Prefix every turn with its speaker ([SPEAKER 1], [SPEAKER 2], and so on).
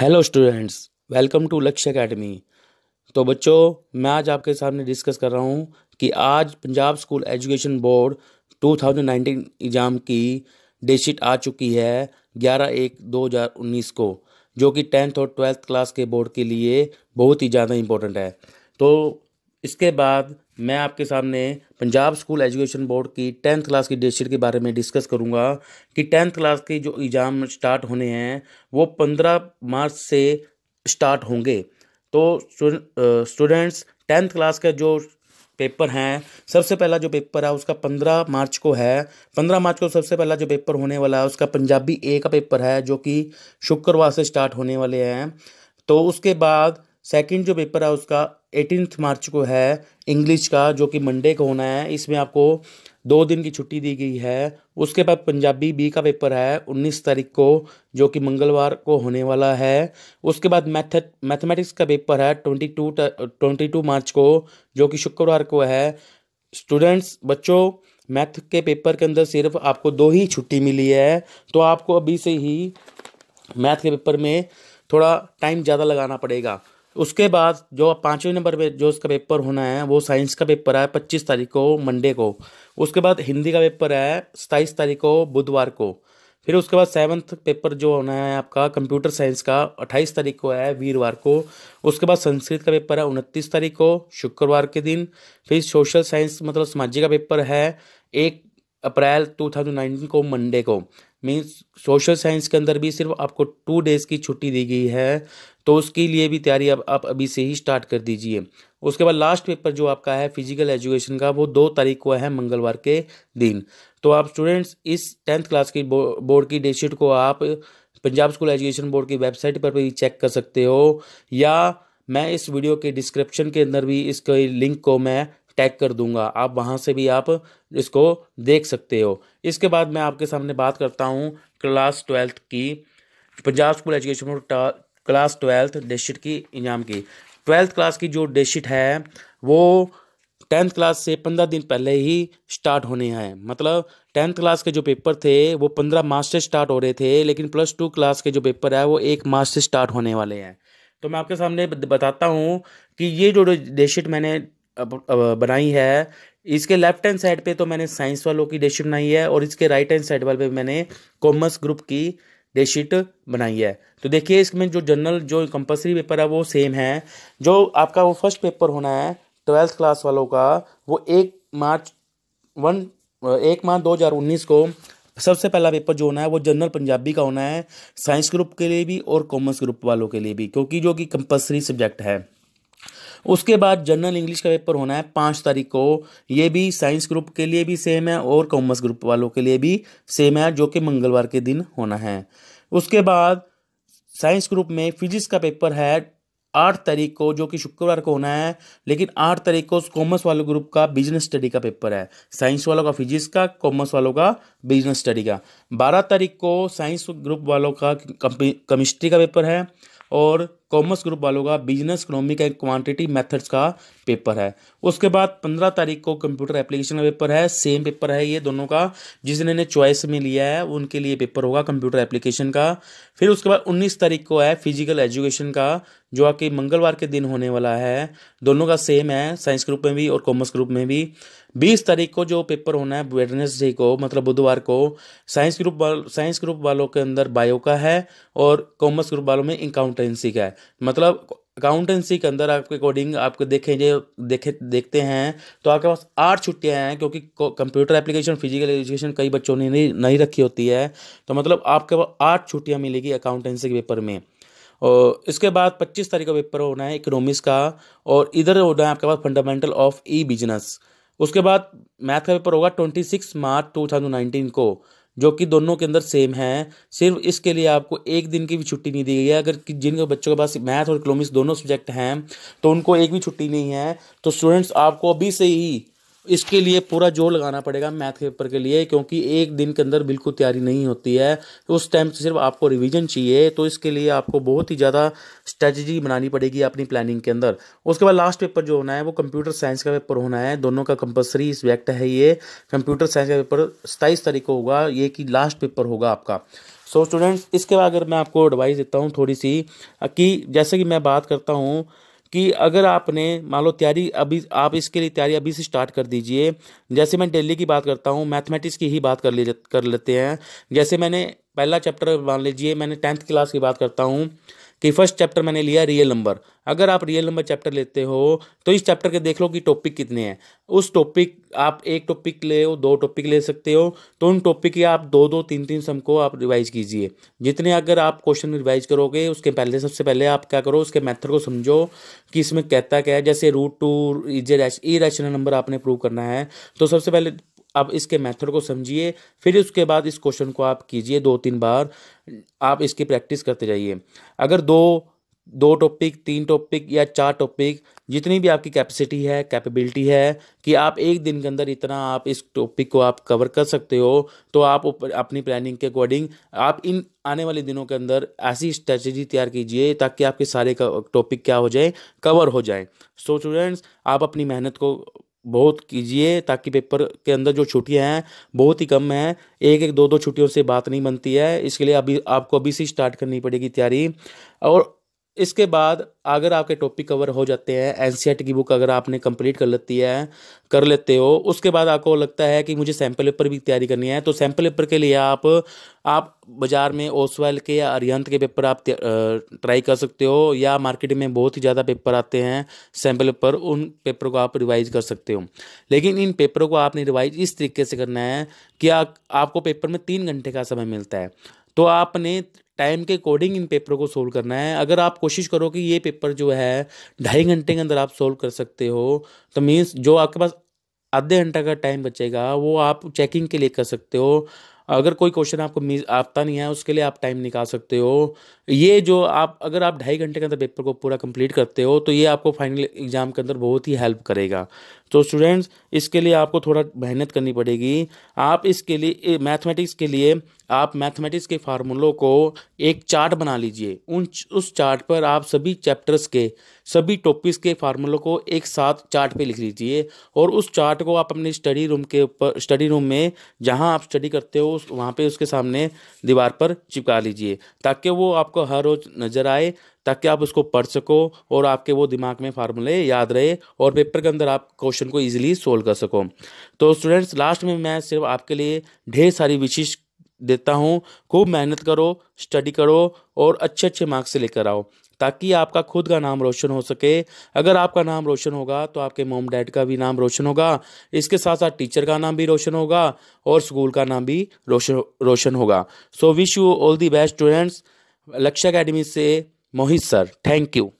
[SPEAKER 1] Hello students welcome to Lakshya Academy तो बच्चों, मैं आज आपके सामने डिस्कस कर रहा हूँ कि आज Punjab school education board 2019 exam की डेटशीट आ चुकी है 11 एक 2019 को, जो कि टेंथ और ट्वेल्थ क्लास के बोर्ड के लिए बहुत ही ज़्यादा इम्पोर्टेंट है। तो इसके बाद मैं आपके सामने पंजाब स्कूल एजुकेशन बोर्ड की टेंथ क्लास की डेटशीट के बारे में डिस्कस करूँगा कि टेंथ क्लास के जो एग्ज़ाम स्टार्ट होने हैं, वो पंद्रह मार्च से स्टार्ट होंगे। तो स्टूडेंट्स, टेंथ क्लास का जो पेपर हैं, सबसे पहला जो पेपर है उसका पंद्रह मार्च को है। पंद्रह मार्च को सबसे पहला जो पेपर होने वाला है, उसका पंजाबी ए का पेपर है, जो कि शुक्रवार से स्टार्ट होने वाले हैं। तो उसके बाद सेकंड जो पेपर है उसका एटीनथ मार्च को है इंग्लिश का, जो कि मंडे को होना है। इसमें आपको दो दिन की छुट्टी दी गई है। उसके बाद पंजाबी बी का पेपर है, उन्नीस तारीख को, जो कि मंगलवार को होने वाला है। उसके बाद मैथ, मैथमेटिक्स का पेपर है twenty two twenty two March को, जो कि शुक्रवार को है। स्टूडेंट्स, बच्चों, मैथ के पेपर के अंदर सिर्फ़ आपको दो ही छुट्टी मिली है। तो आपको अभी से ही मैथ के पेपर में थोड़ा टाइम ज़्यादा लगाना पड़ेगा। उसके बाद जो पाँचवें नंबर पे, जो उसका पेपर होना है, वो साइंस का पेपर है पच्चीस तारीख को मंडे को। उसके बाद हिंदी का पेपर है सताईस तारीख को, बुधवार को। फिर उसके बाद सेवन्थ पेपर जो होना है आपका कंप्यूटर साइंस का, अट्ठाईस तारीख को है वीरवार को। उसके बाद संस्कृत का पेपर है उनतीस तारीख को, शुक्रवार के दिन। फिर सोशल साइंस मतलब सामाजिक का पेपर है एक अप्रैल 2019 को मंडे को। मीन्स सोशल साइंस के अंदर भी सिर्फ़ आपको टू डेज़ की छुट्टी दी गई है तो उसके लिए भी तैयारी अब, आप अभी से ही स्टार्ट कर दीजिए। उसके बाद लास्ट पेपर जो आपका है फ़िज़िकल एजुकेशन का, वो दो तारीख को है, मंगलवार के दिन। तो आप स्टूडेंट्स इस टेंथ क्लास की बोर्ड की डेटशीट को आप पंजाब स्कूल एजुकेशन बोर्ड की वेबसाइट पर भी चेक कर सकते हो, या मैं इस वीडियो के डिस्क्रिप्शन के अंदर भी इसके लिंक को मैं टैग कर दूँगा। आप वहाँ से भी आप इसको देख सकते हो। इसके बाद मैं आपके सामने बात करता हूँ क्लास ट्वेल्थ की, Punjab school education class twelfth date sheet की एग्ज़ाम की। ट्वेल्थ क्लास की जो डेटशीट है, वो टेंथ क्लास से पंद्रह दिन पहले ही स्टार्ट होने हैं। मतलब टेंथ क्लास के जो पेपर थे, वो पंद्रह मार्च से स्टार्ट हो रहे थे, लेकिन प्लस टू क्लास के जो पेपर है, वो एक मार्च से स्टार्ट होने वाले हैं। तो मैं आपके सामने बताता हूँ कि ये जो डेटशीट मैंने बनाई है। इसके लेफ़्ट हैंड साइड पे तो मैंने साइंस वालों की डेटशीट बनाई है और इसके राइट हैंड साइड वाले पे मैंने कॉमर्स ग्रुप की डेटशीट बनाई है। तो देखिए, इसमें जो जनरल जो कंपलसरी पेपर है वो सेम है। जो आपका वो फ़र्स्ट पेपर होना है ट्वेल्थ क्लास वालों का, वो एक मार्च, वन, एक मार्च दो हज़ार उन्नीस को सबसे पहला पेपर जो होना है वो जनरल पंजाबी का होना है साइंस ग्रुप के लिए भी और कॉमर्स ग्रुप वालों के लिए भी, क्योंकि जो कि कंपलसरी सब्जेक्ट है। उसके बाद जनरल इंग्लिश का पेपर होना है पाँच तारीख को। ये भी साइंस ग्रुप के लिए भी सेम है और कॉमर्स ग्रुप वालों के लिए भी सेम है, जो कि मंगलवार के दिन होना है। उसके बाद साइंस ग्रुप में फिजिक्स का पेपर है आठ तारीख को, जो कि शुक्रवार को होना है, लेकिन आठ तारीख को कॉमर्स वालों ग्रुप का बिज़नेस स्टडी का पेपर है। साइंस वालों का फिजिक्स का कॉमर्स वालों का बिज़नेस स्टडी का। बारह तारीख को साइंस ग्रुप वालों का केमिस्ट्री का पेपर है और कॉमर्स ग्रुप वालों का business economic and quantity methods का पेपर है। उसके बाद पंद्रह तारीख को कंप्यूटर एप्लीकेशन का पेपर है सेम पेपर है ये दोनों का। जिसने चॉइस में लिया है, उनके लिए पेपर होगा कंप्यूटर एप्लीकेशन का। फिर उसके बाद उन्नीस तारीख को है फ़िज़िकल एजुकेशन का, जो आपके मंगलवार के दिन होने वाला है। दोनों का सेम है साइंस ग्रुप में भी और कॉमर्स ग्रुप में भी। बीस तारीख को जो पेपर होना है वेडनेसडे को मतलब बुधवार को साइंस ग्रुप साइंस ग्रुप वालों के अंदर बायो का है और कॉमर्स ग्रुप वालों में अकाउंटेंसी का है। मतलब अकाउंटेंसी के अंदर आपके अकॉर्डिंग आपको देखें देखे, देखते हैं तो आपके पास आठ छुट्टियाँ हैं, क्योंकि कंप्यूटर एप्लीकेशन फ़िज़िकल एजुकेशन कई बच्चों ने नहीं नहीं रखी होती है तो मतलब आपके पास आठ छुट्टियाँ मिलेगी अकाउंटेंसी के पेपर में। और इसके बाद पच्चीस तारीख का पेपर होना है इकोनॉमिक्स का, और इधर होना है आपके पास फंडामेंटल ऑफ़ ई बिज़नेस उसके बाद मैथ का पेपर होगा twenty six March two thousand nineteen को। जो कि दोनों के अंदर सेम है। सिर्फ़ इसके लिए आपको एक दिन की भी छुट्टी नहीं दी गई है। अगर जिनके बच्चों के पास मैथ और इकोनॉमिक्स दोनों सब्जेक्ट हैं तो उनको एक भी छुट्टी नहीं है। तो स्टूडेंट्स आपको अभी से ही इसके लिए पूरा ज़ोर लगाना पड़ेगा मैथ के पेपर के लिए, क्योंकि एक दिन के अंदर बिल्कुल तैयारी नहीं होती है। उस टाइम सिर्फ़ आपको रिवीजन चाहिए तो इसके लिए आपको बहुत ही ज़्यादा स्ट्रेटजी बनानी पड़ेगी अपनी प्लानिंग के अंदर। उसके बाद लास्ट पेपर जो होना है, वो कंप्यूटर साइंस का पेपर होना है। दोनों का कंपलसरी सब्जेक्ट है ये। कंप्यूटर साइंस का पेपर सताईस तारीख को होगा, ये कि लास्ट पेपर होगा आपका। सो स्टूडेंट्स इसके बाद अगर मैं आपको एडवाइस देता हूँ थोड़ी सी, कि जैसे कि मैं बात करता हूँ कि अगर आपने, मान लो तैयारी अभी, आप इसके लिए तैयारी अभी से स्टार्ट कर दीजिए। जैसे मैं डेली की बात करता हूँ मैथमेटिक्स की ही बात कर ले, कर लेते हैं। जैसे मैंने पहला चैप्टर मान लीजिए, मैंने टेंथ क्लास की बात करता हूँ। कि फ़र्स्ट चैप्टर मैंने लिया रियल नंबर अगर आप रियल नंबर चैप्टर लेते हो तो इस चैप्टर के देख लो कि टॉपिक कितने हैं। उस टॉपिक आप एक टॉपिक ले हो, दो टॉपिक ले सकते हो तो उन टॉपिक के आप दो दो, तीन तीन सम को आप रिवाइज कीजिए। जितने अगर आप क्वेश्चन रिवाइज करोगे, उसके पहले, सबसे पहले आप क्या करो, उसके मेथड को समझो कि इसमें कहता क्या है। जैसे रूट टू ई रैशनल नंबर आपने प्रूव करना है तो सबसे पहले अब इसके मेथड को समझिए, फिर उसके बाद इस क्वेश्चन को आप कीजिए दो, तीन बार। आप इसकी प्रैक्टिस करते जाइए। अगर दो दो टॉपिक तीन टॉपिक या चार टॉपिक जितनी भी आपकी कैपेसिटी है कैपेबिलिटी है कि आप एक दिन के अंदर इतना आप इस टॉपिक को आप कवर कर सकते हो तो आप अपनी प्लानिंग के अकॉर्डिंग आप इन आने वाले दिनों के अंदर ऐसी स्ट्रेटजी तैयार कीजिए ताकि आपके सारे टॉपिक क्या हो जाए कवर हो जाए। सो so, स्टूडेंट्स आप अपनी मेहनत को बहुत कीजिए ताकि पेपर के अंदर जो छुट्टियाँ हैं, बहुत ही कम हैं। एक एक दो दो छुट्टियों से बात नहीं बनती है। इसके लिए अभी आपको अभी से स्टार्ट करनी पड़ेगी तैयारी। और इसके बाद अगर आपके टॉपिक कवर हो जाते हैं एन की बुक अगर आपने कंप्लीट कर लेती है कर लेते हो उसके बाद आपको लगता है कि मुझे सैंपल पेपर भी तैयारी करनी है तो सैंपल पेपर के लिए आप आप बाज़ार में ओसवाल के या अरियंत के पेपर आप ट्राई कर सकते हो या मार्केट में बहुत ही ज़्यादा पेपर आते हैं सैंपल पेपर उन पेपर को आप रिवाइज कर सकते हो। लेकिन इन पेपरों को आपने रिवाइज इस तरीके से करना है कि आ, आपको पेपर में तीन घंटे का समय मिलता है। तो आपने टाइम के अकॉर्डिंग इन पेपरों को सोल्व करना है। अगर आप कोशिश करो कि ये पेपर जो है, ढाई घंटे के अंदर आप सोल्व कर सकते हो तो मीन्स जो आपके पास आधे घंटा का टाइम बचेगा, वो आप चेकिंग के लिए कर सकते हो। अगर कोई क्वेश्चन आपको मिस आता नहीं है, उसके लिए आप टाइम निकाल सकते हो। ये जो आप, अगर आप ढाई घंटे के अंदर पेपर को पूरा कंप्लीट करते हो तो ये आपको फाइनल एग्ज़ाम के अंदर बहुत ही हेल्प करेगा। तो स्टूडेंट्स इसके लिए आपको थोड़ा मेहनत करनी पड़ेगी। आप इसके लिए मैथमेटिक्स के लिए आप मैथमेटिक्स के फार्मूलों को एक चार्ट बना लीजिए। उन उस चार्ट पर आप सभी चैप्टर्स के, सभी टॉपिक्स के फार्मूलों को एक साथ चार्ट पे लिख लीजिए और उस चार्ट को आप अपने स्टडी रूम के ऊपर स्टडी रूम में जहाँ आप स्टडी करते हो, उस, वहाँ पर उसके सामने दीवार पर चिपका लीजिए ताकि वो आपको हर रोज़ नज़र आए, ताकि आप उसको पढ़ सको और आपके वो दिमाग में फार्मूले याद रहे और पेपर के अंदर आप क्वेश्चन को ईजिली सोल्व कर सको। तो स्टूडेंट्स लास्ट में मैं सिर्फ़ आपके लिए ढेर सारी विशेष देता हूँ। खूब मेहनत करो स्टडी करो और अच्छे अच्छे मार्क्स लेकर आओ, ताकि आपका खुद का नाम रोशन हो सके। अगर आपका नाम रोशन होगा तो आपके मोम डैड का भी नाम रोशन होगा, इसके साथ साथ टीचर का नाम भी रोशन होगा और स्कूल का नाम भी रोशन रोशन होगा। So wish you all the best students Lakshya Academy से मोहित सर थैंक यू